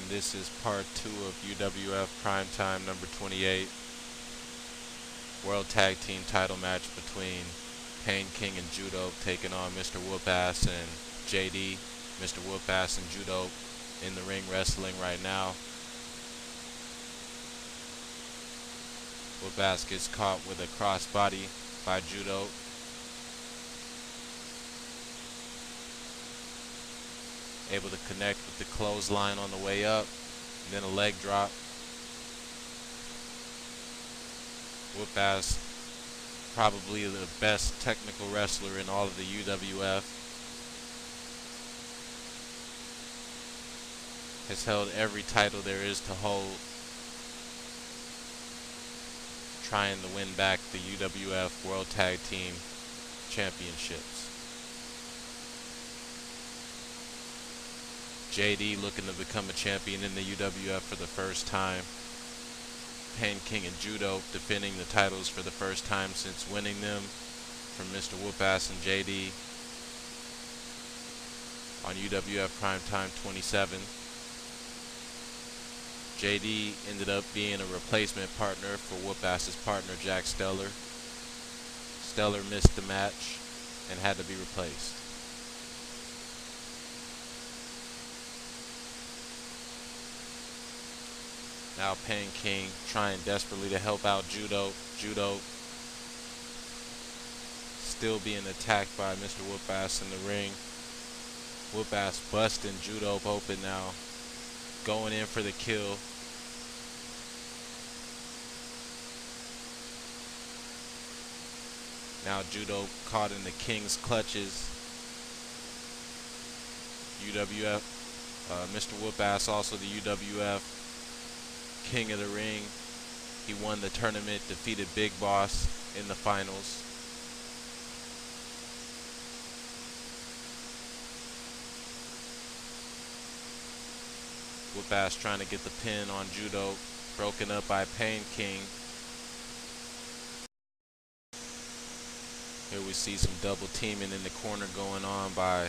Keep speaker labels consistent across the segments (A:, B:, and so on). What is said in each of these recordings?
A: and this is part two of UWF Primetime number 28 World Tag Team title match between Pain King and Judope taking on Mr. Whoopass and JD. Mr. Whoopass and Judope in the ring wrestling right now. Whoopass gets caught with a crossbody by Judope. Able to connect with the clothesline on the way up, and then a leg drop. Whoopass, probably the best technical wrestler in all of the UWF. Has held every title there is to hold. Trying to win back the UWF World Tag Team Championships. JD looking to become a champion in the UWF for the first time. Pain King and Judope defending the titles for the first time since winning them from Mr. Whoopass and JD on UWF Primetime 27. JD ended up being a replacement partner for Whoopass's partner Jack Stellar. Stellar missed the match and had to be replaced. Now Pain King trying desperately to help out Judope. Judope still being attacked by Mr. Whoopass in the ring. Whoopass busting Judope open now. Going in for the kill. Now Judope caught in the King's clutches. UWF, uh, Mr. Whoopass also the UWF king of the ring. He won the tournament, defeated Big Boss in the finals. Whoopass trying to get the pin on Judope, broken up by Pain King. Here we see some double teaming in the corner going on by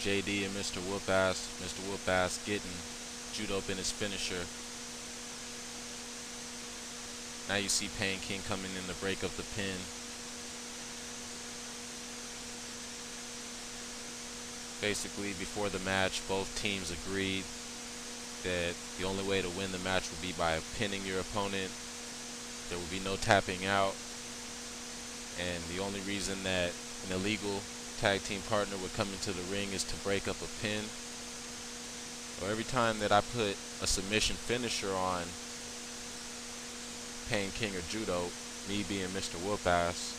A: JD and Mr. Whoopass. Mr. Whoopass getting Judope in his finisher. Now you see Pain King coming in to break up the pin. Basically, before the match, both teams agreed that the only way to win the match would be by pinning your opponent. There would be no tapping out. And the only reason that an illegal tag team partner would come into the ring is to break up a pin. Or every time that I put a submission finisher on Pain King or Judope, me being Mr. Whoopass.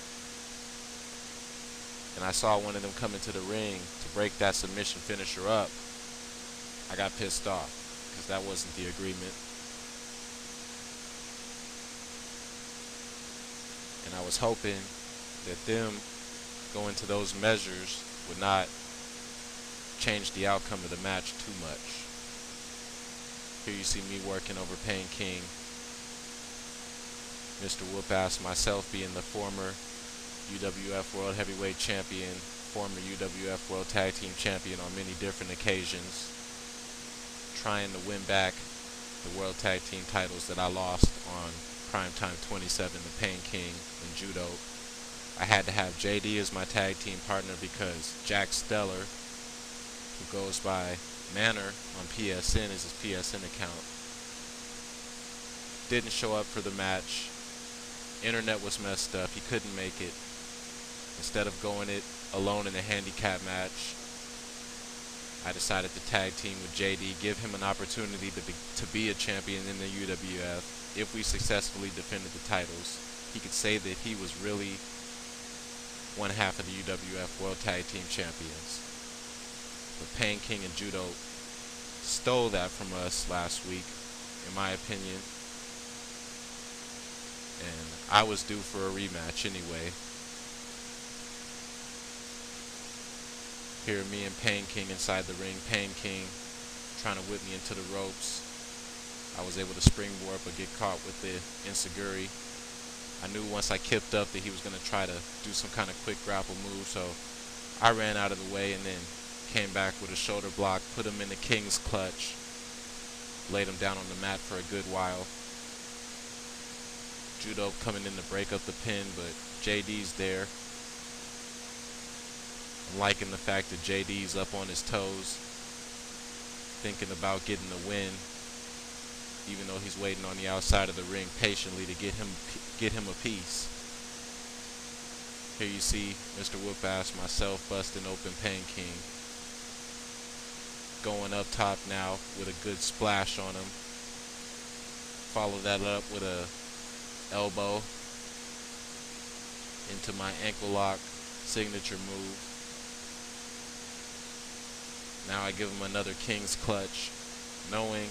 A: And I saw one of them come into the ring to break that submission finisher up. I got pissed off because that wasn't the agreement. And I was hoping that them going to those measures would not change the outcome of the match too much. Here you see me working over Pain King Mr. Whoopass, myself being the former UWF World Heavyweight Champion, former UWF World Tag Team Champion on many different occasions, trying to win back the World Tag Team titles that I lost on Primetime 27, the Pain King and Judope. I had to have JD as my tag team partner because Jack Stellar, who goes by Manor on PSN is his PSN account, didn't show up for the match internet was messed up. He couldn't make it. Instead of going it alone in a handicap match, I decided to tag team with JD, give him an opportunity to be, to be a champion in the UWF. If we successfully defended the titles, he could say that he was really one half of the UWF World Tag Team Champions. But Pain King and Judope stole that from us last week, in my opinion and I was due for a rematch anyway. Here, me and Pain King inside the ring. Pain King trying to whip me into the ropes. I was able to springboard but get caught with the enzuigiri. I knew once I kipped up that he was going to try to do some kind of quick grapple move, so I ran out of the way and then came back with a shoulder block, put him in the King's clutch, laid him down on the mat for a good while. Judope coming in to break up the pin, but JD's there. I'm liking the fact that JD's up on his toes, thinking about getting the win, even though he's waiting on the outside of the ring patiently to get him get him a piece. Here you see Mr. Whoopass, myself busting open Pain King. Going up top now with a good splash on him. Follow that up with a elbow into my ankle lock signature move. Now I give him another King's Clutch, knowing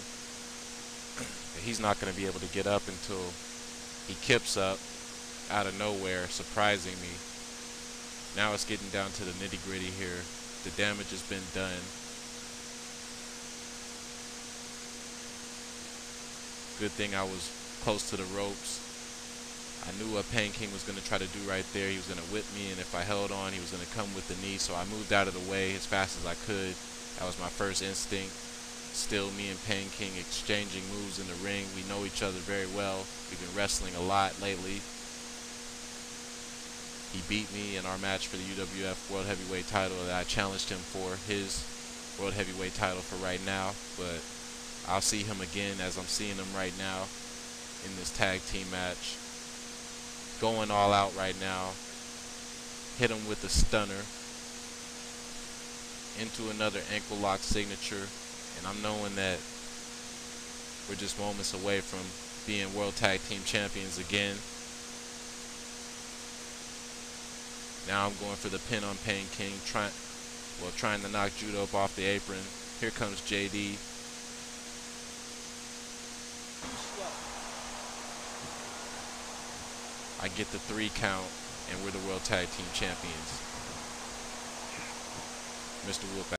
A: that he's not going to be able to get up until he kips up out of nowhere, surprising me. Now it's getting down to the nitty gritty here. The damage has been done. Good thing I was close to the ropes. I knew what Pain King was going to try to do right there. He was going to whip me, and if I held on, he was going to come with the knee. So I moved out of the way as fast as I could. That was my first instinct. Still, me and Pain King exchanging moves in the ring. We know each other very well. We've been wrestling a lot lately. He beat me in our match for the UWF World Heavyweight title that I challenged him for his World Heavyweight title for right now. But I'll see him again as I'm seeing him right now in this tag team match. Going all out right now. Hit him with a stunner into another ankle lock signature. And I'm knowing that we're just moments away from being World Tag Team Champions again. Now I'm going for the pin on Pain King, well, trying to knock Judope up off the apron. Here comes JD. I get the three count, and we're the World Tag Team Champions. Mr. Whoop